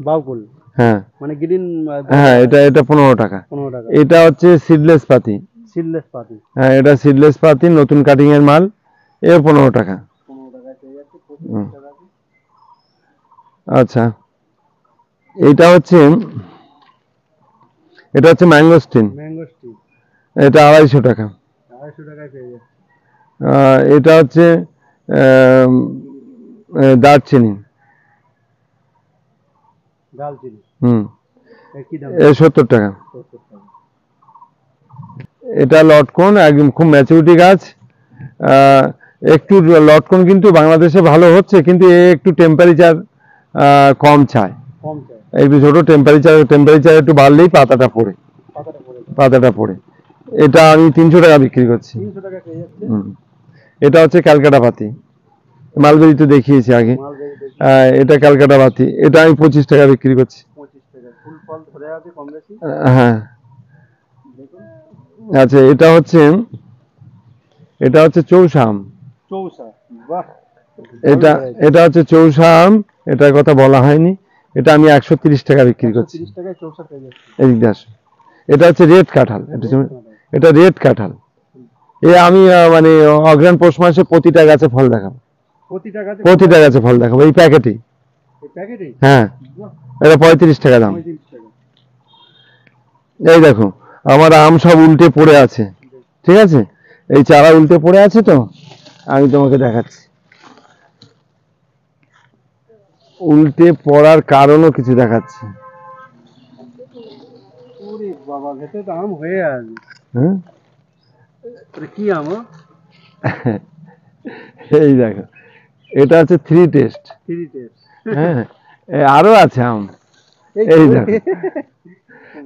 বাউকুল হ্যাঁ। মানে গ্রিন হ্যাঁ এটা এটা পনেরো টাকা। পনেরো টাকা। এটা হচ্ছে সিডলেস পাতি। সিললেস পাতি। হ্যাঁ এটা সিডলেস পাতি নতুন কাটিং এর মাল। এ পনেরো টাকা। আচ্ছা। এটা হচ্ছে এটা হচ্ছে ম্যাঙ্গোস্টিন ম্যাঙ্গো স্টিক এটা আড়াইশো টাকা। আড়াইশো টাকায় পেয়ে যাচ্ছে। এটা হচ্ছে দারচিনি। হুম। সত্তর টাকা। এটা লটকন একদম খুব ম্যাচুরিটি গাছ। একটু লটকন কিন্তু বাংলাদেশে ভালো হচ্ছে কিন্তু এ একটু টেম্পারেচার কম চায়। একটু ছোট টেম্পারেচার টেম্পারেচার একটু বাড়লেই পাতাটা পড়ে। পাতাটা পড়ে। এটা আমি তিনশো টাকা বিক্রি করছি। এটা হচ্ছে ক্যালকাটা পাতি। মালবেরি তো দেখিয়েছি আগে। এটা ক্যালকাটা বাতি। এটা আমি পঁচিশ টাকা বিক্রি করছি। হ্যাঁ। আচ্ছা এটা হচ্ছে এটা হচ্ছে চৌষা আম এটা এটা হচ্ছে চৌষা আম এটার কথা বলা হয়নি। এটা আমি একশো তিরিশ টাকা বিক্রি করছি। এদিক এটা হচ্ছে রেড কাঁঠাল। এটা রেড কাঁঠাল। এ আমি মানে অগ্রাণ পৌষ মাসে প্রতিটা গাছে ফল দেখাবো। প্রতিটা গাছে ফল। দেখাবো এই প্যাকেটেই। এই হ্যাঁ এটা পঁয়ত্রিশ টাকা দাম। এই দেখো আমার আম সব উল্টে পড়ে আছে। ঠিক আছে? এই চারা উল্টে পড়ে আছে তো? আমি তোমাকে দেখাচ্ছি। উল্টে পড়ার কারণও কিছু দেখাচ্ছি। বাবা তো আম হয়ে আছে। হ্যাঁ? কি আম? এই দেখো এটা হচ্ছে থ্রি টেস্ট থ্রি টেস্ট হ্যাঁ আরও আছে আম। এই দেখো।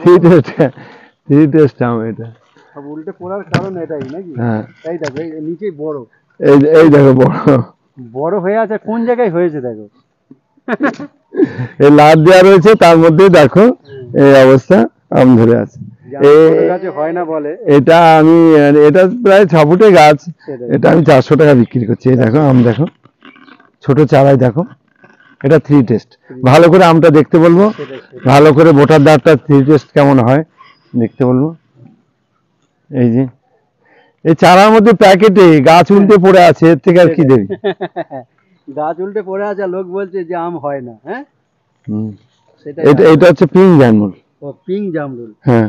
থ্রি টেস্ট থ্রি টেস্ট আম এটা। উল্টে পড়ার কারণ এটাই নাকি? হ্যাঁ। এই দেখো নিচেই বড়। এই এই দেখো বড়। বড় হয়ে আছে কোন জায়গায় হয়েছে দেখো? এই লাট দেওয়া রয়েছে তার মধ্যে দেখো এই অবস্থা আম ধরে আছে। হয় এটা আমি এটা প্রায় ছ ফুটের গাছ। এটা আমি চারশো টাকা বিক্রি করছি এই দেখো আম দেখো। ছোট চারাই দেখো। এটা থ্রি টেস্ট ভালো করে আমটা দেখতে বলব। ভালো করে বোটার দাঁতটা থ্রি টেস্ট কেমন হয় দেখতে বলব। এই যে। এই চারার মধ্যে প্যাকেটে গাছ উল্টে পড়ে আছে এর থেকে আর কি দেবে? গাছ উল্টে পড়ে আছে লোক বলছে যে আম হয় না হ্যাঁ? এটা এটা হচ্ছে পিঙ্ক জামরুল। ও পিঙ্ক জামরুল। হ্যাঁ।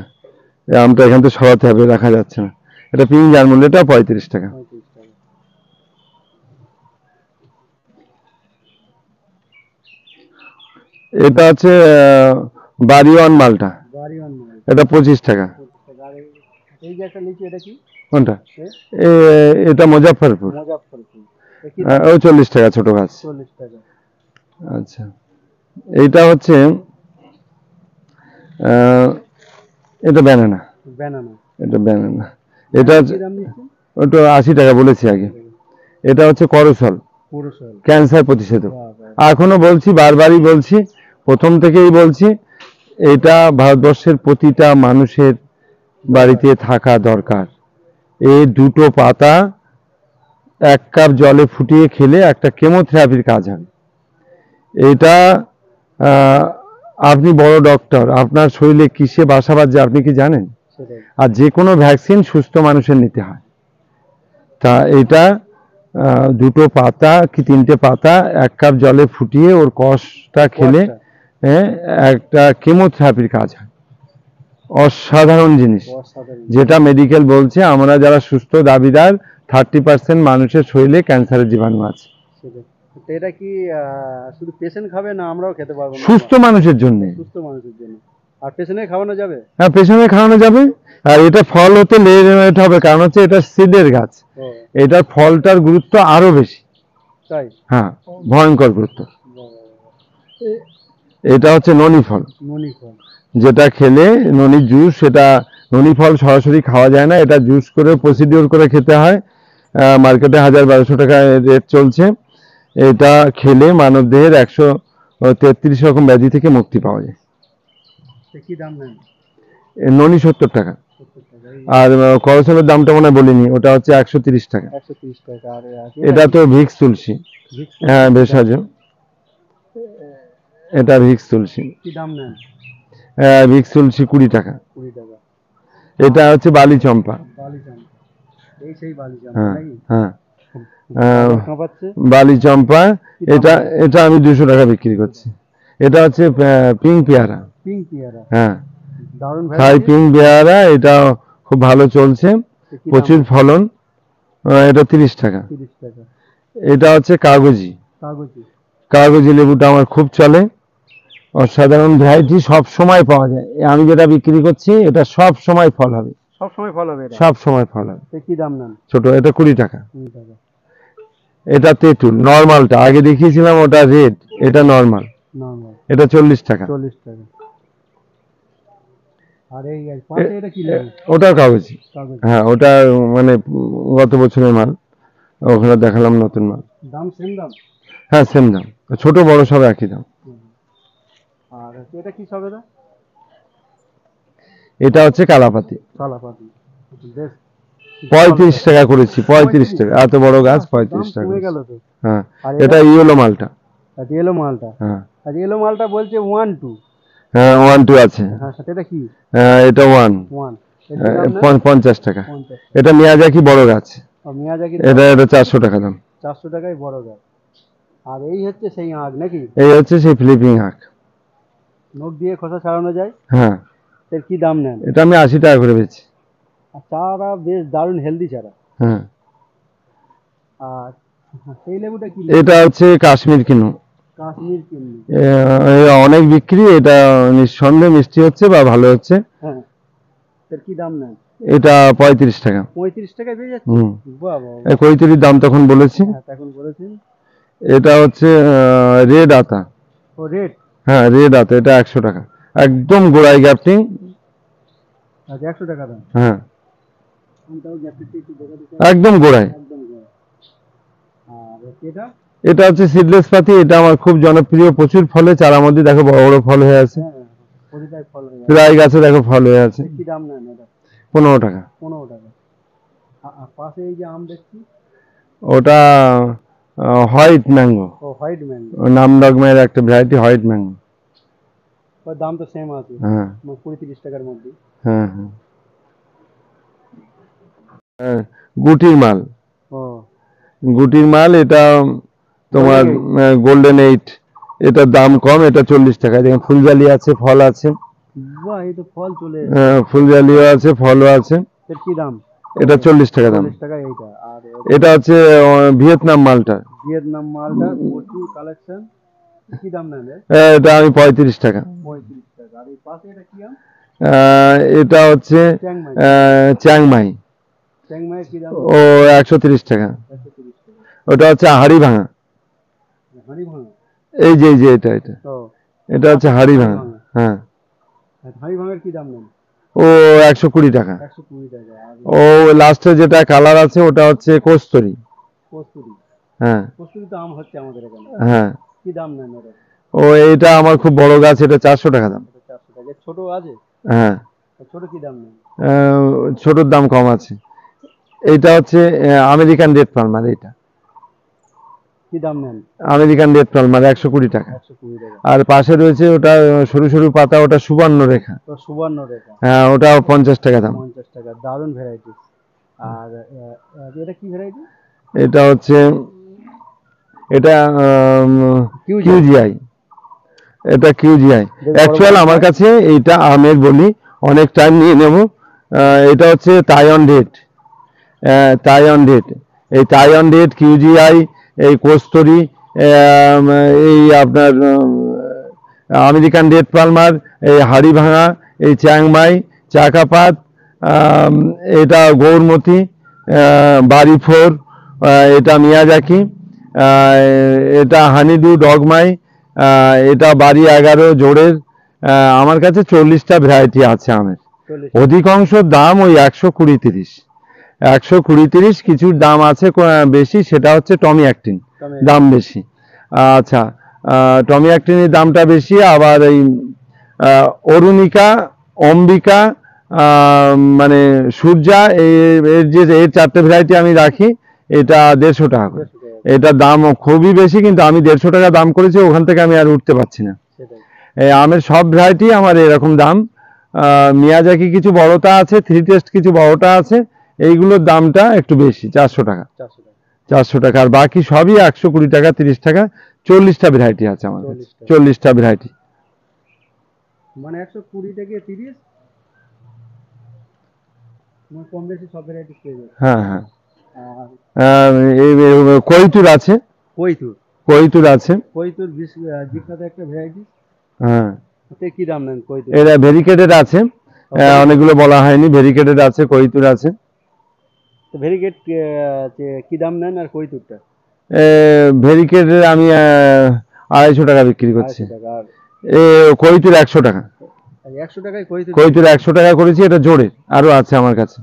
আমটা এখান থেকে সরাতে হবে রাখা যাচ্ছে না। এটা পিঙ্ক জামরুল এটা পঁয়ত্রিশ টাকা পঁয়ত্রিশ টাকা এটা হচ্ছে বাড়িওয়ান মালটা। এটা পঁচিশ টাকা। কোনটা? এটা মুজাফরপুর আহ, ও চল্লিশ টাকা ছোট গাছ। আচ্ছা। এইটা হচ্ছে এটা ব্যানানা ব্যানানা এটা ব্যানানা এটা ওটা আশি টাকা বলেছি আগে। এটা হচ্ছে করসল। ক্যান্সার প্রতিষেধক। এখনও বলছি বারবারই বলছি প্রথম থেকেই বলছি এটা ভারতবর্ষের প্রতিটা মানুষের বাড়িতে থাকা দরকার। এই দুটো পাতা এক কাপ জলে ফুটিয়ে খেলে একটা কেমোথেরাপির কাজ হবে এটা আপনি বড় ডক্টর আপনার শরীরে কিসে বাসা বাঁধছে আপনি কি জানেন? আর যে কোনো ভ্যাকসিন সুস্থ মানুষের নিতে হয়। তা এটা দুটো পাতা কি তিনটে পাতা এক কাপ জলে ফুটিয়ে ওর কষটা খেলে। হ্যাঁ, একটা কেমোথেরাপির কাজ হয়। অসাধারণ জিনিস। যেটা মেডিকেল বলছে আমরা যারা সুস্থ দাবিদার থার্টি পার্সেন্ট মানুষের শরীরে ক্যান্সারের জীবাণু আছে। এটা কি শুধু পেশেন্ট খাবে না আমরাও খেতে পারব সুস্থ মানুষের জন্য। সুস্থ মানুষের জন্য। আর খাওয়ানো যাবে? হ্যাঁ পেছনে খাওয়ানো যাবে। আর এটা ফল হতে লেট হবে কারণ হচ্ছে এটা সিডের গাছ। এটার ফলটার গুরুত্ব আরও বেশি। তাই? হ্যাঁ ভয়ঙ্কর গুরুত্ব। এটা হচ্ছে ননি ফল। যেটা খেলে ননি জুস সেটা ননি ফল সরাসরি খাওয়া যায় না। এটা জুস করে প্রসিডিওর করে খেতে হয়। মার্কেটে হাজার বারোশো টাকা রেট চলছে। এটা খেলে মানব দেহের একশো তেত্রিশ রকম ব্যাধি থেকে মুক্তি পাওয়া যায়। কি দাম নেন? সত্তর টাকা। আর করসলের দামটা মনে হয় বলিনি। ওটা হচ্ছে একশো তিরিশ টাকা। এটা তো ভিক্স তুলসী। হ্যাঁ ভেষজ। এটা ভিক্স তুলসী। কি দাম নেন ভিক্স তুলসী কুড়ি টাকা। কুড়ি টাকা। এটা হচ্ছে বালি চম্পা। বালি চাম এই সেই বালি চাম হ্যাঁ হ্যাঁ। বালি চম্পা এটা এটা আমি দুশো টাকা বিক্রি করছি। এটা হচ্ছে পিঙ্ক পেয়ারা। পিঙ্ক পেয়ারা। হ্যাঁ। থাই পিঙ্ক পেয়ারা এটা খুব ভালো চলছে। প্রচুর ফলন। এটা তিরিশ টাকা। তিরিশ টাকা। এটা হচ্ছে কাগজি। কাগজি। কাগজি লেবুটা আমার খুব চলে। অসাধারণ ভ্যারাইটি সব সময় পাওয়া যায়। আমি যেটা বিক্রি করছি এটা সব সময় ফল হবে। সব সময় ফল হবে সব সময় ফল হবে। কি দাম নেন? ছোট এটা কুড়ি টাকা। এটা তেঁতুল নর্মালটা। আগে দেখিয়েছিলাম ওটা রেড এটা নর্মাল। এটা চল্লিশ টাকা। চল্লিশ টাকা। ওটাও কাগজ। হ্যাঁ ওটা মানে গত বছরের মাল। ওখানে দেখালাম নতুন মাল। দাম সেম দাম? হ্যাঁ সেম দাম। ছোট বড় সব একই দাম। আর এটা কি সবেদা এটা? হচ্ছে কালাপাতি। কালাপাতি। পঁয়ত্রিশ টাকা করেছি পঁয়ত্রিশ টাকা। এত বড় গাছ পঁয়ত্রিশ টাকা কমে গেল তো। হ্যাঁ এটা ইয়েলো মালটা। এলো মালটা। হ্যাঁ। আর এলো মালটা বলছে ওয়ান টু হ্যাঁ ওয়ান টু আছে। হ্যাঁ এটা কি? হ্যাঁ, এটা ওয়ান ওয়ান পঞ্চাশ টাকা। এটা মিয়াজাকি বড় গাছ। মিয়াজাকি এটা এটা চারশো টাকা দাম। চারশো টাকায় বড় গাছ। আর এই হচ্ছে সেই আগ নাকি? এই হচ্ছে সেই ফ্লিপিং হাক নখ দিয়ে খোসা ছাড়ানো যায়? হ্যাঁ। এর কি দাম নেন? এটা আমি আশি টাকা করে বেচি। আর চারা বেশ দারুণ হেলদি চারা। হ্যাঁ। আর সেই লেবুটা কি এটা হচ্ছে কাশ্মীর কিনু। কাশ্মীর এ, অনেক বিক্রি এটা নিঃসন্দেহে মিষ্টি হচ্ছে বা ভালো হচ্ছে। হ্যাঁ। এর কি দাম নেন? এটা পঁয়ত্রিশ টাকা। পঁয়ত্রিশ টাকায় পেয়ে যাচ্ছে কৈতরির দাম তখন বলেছি। হ্যাঁ এখন বলেছেন। এটা হচ্ছে রেড আতা। হ্যাঁ রেড আতা এটা একশো টাকা। একদম গোড়ায় গ্যাপটিং আচ্ছা একশো টাকা দাম। হ্যাঁ। একদম গোড়ায় এটা? হচ্ছে সিডলেস পাতি এটা আমার খুব জনপ্রিয় প্রচুর ফলে চারা মধ্যে দেখো বড় বড় ফল হয়ে আছে। ফল হয়ে প্রায় গাছে দেখো ফল হয়ে আছে। পনেরো টাকা। পনেরো টাকা। আ- পাশে এই যে আম দেখছি? ওটা হোয়াইট ম্যাঙ্গো। ও হোয়াইট ম্যাঙ্গো। নামডগমের একটা ভ্যারাইটি হোয়াইট ম্যাঙ্গো। ওর দাম তো সেম আছে। হ্যাঁ। মানে কুড়ি তিরিশ টাকার মধ্যে। হ্যাঁ হ্যাঁ। হ্যাঁ, গুটির মাল। ও। গুটির মাল এটা তোমার গোল্ডেন এইট এটার দাম কম এটা চল্লিশ টাকা। দেখুন ফুলজালি আছে ফল আছে। বাহ এই তো ফল চলে। আহ, ফুলজালিও আছে ফলও আছে। এর কি দাম? এটা চল্লিশ টাকা দাম। চল্লিশ টাকা এইটা। আর এটা হচ্ছে আহ, ভিয়েতনাম মালটা। ভিয়েতনাম মালটা প্রচুর কালেকশন কি দাম? এটা আমি পঁয়ত্রিশ টাকা। পঁয়ত্রিশ টাকা। আর এই পাশে এটা কি আম? এটা হচ্ছে চ্যাংমাই। চ্যাংমাই। কি দাম? ও একশো তিরিশ টাকা। ওটা হচ্ছে হাড়ি ভাঙা এই যে এই যে এটা এটা। ও। এটা হচ্ছে হাড়ি ভাঙা হ্যাঁ। হাঁড়ি ভাঙার কি দাম নেন? ও একশো কুড়ি টাকা। ও লাস্টে যেটা কালার আছে ওটা হচ্ছে কস্তুরি। হ্যাঁ। হ্যাঁ। ও এটা আমার খুব বড় গাছ এটা চারশো টাকা দাম। এটা ছোট আছে? হ্যাঁ। ছোট কি দাম ছোটোর দাম কম আছে। এইটা হচ্ছে আমেরিকান রেড পালমার এইটা। কি দাম নেন? আমেরিকান রেড পালমার মানে একশো কুড়ি টাকা। আর পাশে রয়েছে ওটা সরু সরু পাতা ওটা সুবর্ণ রেখা। সুবর্ণ রেখা। হ্যাঁ ওটা পঞ্চাশ টাকা দাম। পঞ্চাশ টাকা দারুণ ভ্যারাইটি আর এটা কি ভ্যারাইটি এটা হচ্ছে এটা কিউজিআই এটা কিউজিআই অ্যাকচুয়াল আমার কাছে এইটা আমের বলি অনেক টাইম নিয়ে নেব। এটা হচ্ছে তাইওয়ান ডেট তাইওয়ান ডেট এই তাইওয়ান ডেট কিউজিআই কোস্তরি আম, এই আপনার আমেরিকান ডেট পালমার এই হাড়ি ভাঙা এই চ্যাংমাই চাকাপাত এটা গৌরমতি বাড়ি ফোর এটা মিয়াজাকি এটা হানিডু ডগমাই এটা বাড়ি এগারো জোড়ের আমার কাছে চল্লিশটা ভ্যারাইটি আছে আমের। অধিকাংশ দাম ওই একশো কুড়ি তিরিশ। একশো কুড়ি তিরিশ কিছুর দাম আছে বেশি সেটা হচ্ছে টমি অ্যাক্টিন দাম বেশি। আচ্ছা টমি অ্যাক্টিনের দামটা বেশি আবার এই অরুণিকা অম্বিকা মানে সূর্যা এই- এর যে এর চারটে ভ্যারাইটি আমি রাখি এটা দেড়শো টাকা করে। এটার দাম খুবই বেশি কিন্তু আমি দেড়শো টাকা দাম করেছি ওখান থেকে আমি আর উঠতে পারছি না। এই আমের সব ভ্যারাইটি আমার এরকম দাম। মিয়াজাকি কিছু বড়টা আছে থ্রি টেস্ট কিছু বড়টা আছে এইগুলোর দামটা একটু বেশি চারশো টাকা। চারশো টাকা। আর বাকি সবই একশো কুড়ি টাকা তিরিশ টাকা চল্লিশটা ভ্যারাইটি আছে আমার কাছে। চল্লিশটা। ভ্যারাইটি মানে একশো কুড়ি থেকে তিরিশ? মানে কম বেশি সব ভ্যারাইটিস হ্যাঁ হ্যাঁ। কৈতুর আছে। কৈতুর। কৈতুর আছে। কৈতুর বিখ্যাত একটা ভ্যারাইটি হ্যাঁ। ওতে কি দাম নেন কৈতুর? এরা ভেরিকেটেড আছে। অনেকগুলো বলা হয়নি ভেরিকেটেড আছে কৈতুর আছে। তো ভেরিগেট কি দাম নেন আর কৈতুরটা ভেরিকেটের আমি আড়াইশো টাকা বিক্রি করছি। টাকা কৈতুর একশো টাকা। কৈতুর একশো করেছি এটা জোরে আরও আছে আমার কাছে।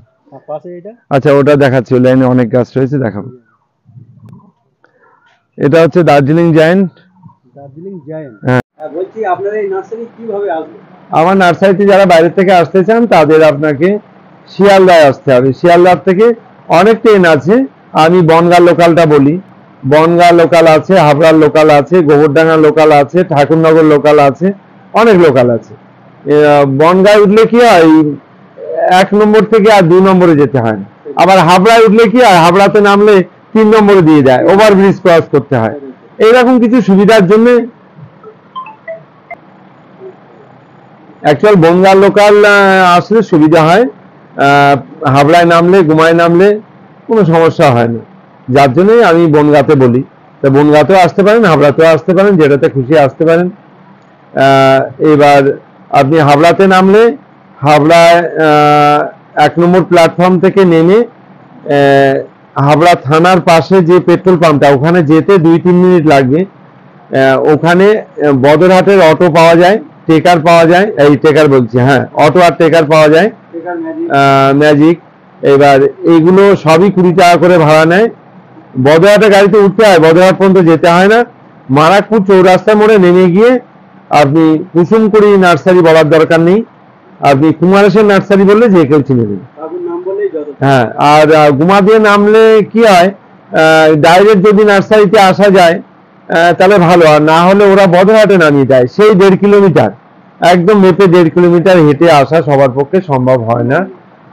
আচ্ছা ওটা দেখাচ্ছি লাইনে অনেক গাছ রয়েছে দেখাবো। এটা হচ্ছে দার্জিলিং জায়েন্ট। দার্জিলিং জায়েন্ট? হ্যাঁ। বলছি আপনার এই নার্সারি কীভাবে আসবে আমার নার্সারিতে যারা বাইরে থেকে আসতে চান তাদের আপনাকে শিয়ালদায় আসতে হবে। শিয়ালদার থেকে অনেক ট্রেন আছে। আমি বনগাঁ লোকালটা বলি। বনগাঁ লোকাল আছে, হাবড়ার লোকাল আছে গোবরডাঙ্গা লোকাল আছে, ঠাকুরনগর লোকাল আছে, অনেক লোকাল আছে। বনগাঁয় উঠলে কি হয়, এক নম্বর থেকে আর দুই নম্বরে যেতে হয় না। আবার হাবড়ায় উঠলে কি হয়, হাবড়াতে নামলে তিন নম্বরে দিয়ে দেয় ওভার ব্রিজ ক্রস করতে হয়। এইরকম কিছু সুবিধার জন্য অ্যাকচুয়াল বনগাঁ লোকাল আসলে সুবিধা হয়। হাবড়ায় নামলে, গুমায় নামলে কোনো সমস্যা হয় না। যার জন্যই আমি বনগাঁতে বলি। তা বনগাঁতেও আসতে পারেন, হাবড়াতেও আসতে পারেন, যেটাতে খুশি আসতে পারেন। এবার আপনি হাবড়াতে নামলে, হাবড়ায় এক নম্বর প্ল্যাটফর্ম থেকে নেমে হাবড়া থানার পাশে যে পেট্রোল পাম্পটা ওখানে যেতে দুই তিন মিনিট লাগবে। ওখানে বদরহাটের অটো পাওয়া যায়। টেকার পাওয়া যায় এই টেকার বলছি হ্যাঁ অটো আর টেকার পাওয়া যায়। ম্যাজিক এবার এগুলো সবই কুড়ি টাকা করে ভাড়া নেয়। বদরহাটে গাড়িতে উঠতে হয় বদরহাট পর্যন্ত যেতে হয় না। মারাকপুর চৌরাস্তা মোড়ে নেমে গিয়ে আপনি কুসুমকুড়ি নার্সারি বলার দরকার নেই। আপনি কুমারেশের নার্সারি বললে যে কেউ চিনে দেবে হ্যাঁ আর গুমা দিয়ে নামলে কি হয় ডাইরেক্ট যদি নার্সারিতে আসা যায় তাহলে ভালো। আর না হলে ওরা বদরহাটে নামিয়ে দেয়, সেই দেড় কিলোমিটার। একদম মেপে দেড় কিলোমিটার হেঁটে আসা সবার পক্ষে সম্ভব হয় না,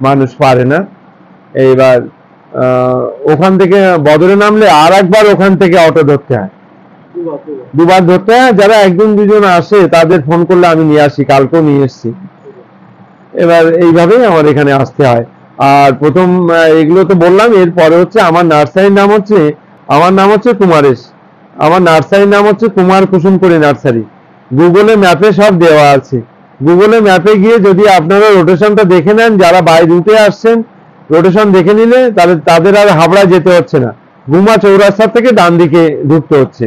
মানুষ পারে না। এইবার ওখান থেকে বদরে নামলে আর একবার ওখান থেকে অটো ধরতে হয়। দুবার ধরতে হয়, যারা একজন দুজন আসে, তাদের ফোন করলে আমি নিয়ে আসি, কালকেও নিয়ে এসেছি। এবার এইভাবেই আমার এখানে আসতে হয়। আর প্রথম এগুলো তো বললাম, এরপরে হচ্ছে আমার নার্সারির নাম হচ্ছে, আমার নাম হচ্ছে কুমারেশ। আমার নার্সারির নাম হচ্ছে কুমার কুসুমপুরি নার্সারি। গুগলে ম্যাপে সব দেওয়া আছে। গুগলে ম্যাপে গিয়ে যদি আপনারা রোটেশনটা দেখে নেন যারা বাই রুটে আসছেন রোটেশন দেখে নিলে তাহলে তাদের আর হাবড়া যেতে হচ্ছে না। গুমা চৌরাস্তা থেকে ডান দিকে ঢুকতে হচ্ছে।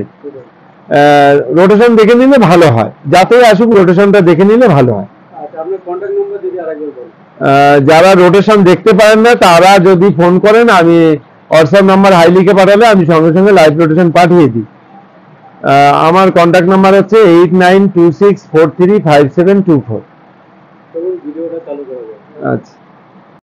রোটেশন দেখে নিলে ভালো হয়। যাতেই আসুক রোটেশনটা দেখে নিলে ভালো হয়। আচ্ছা যারা রোটেশন দেখতে পারেন না তারা যদি ফোন করেন আমি হোয়াটসঅ্যাপ নাম্বার হাইলিকে পাঠালে আমি সঙ্গে সঙ্গে লাইভ রোটেশন পাঠিয়ে দিই। আমার কন্ট্যাক্ট নাম্বার হচ্ছে eight nine two six four three five seven two four আচ্ছা।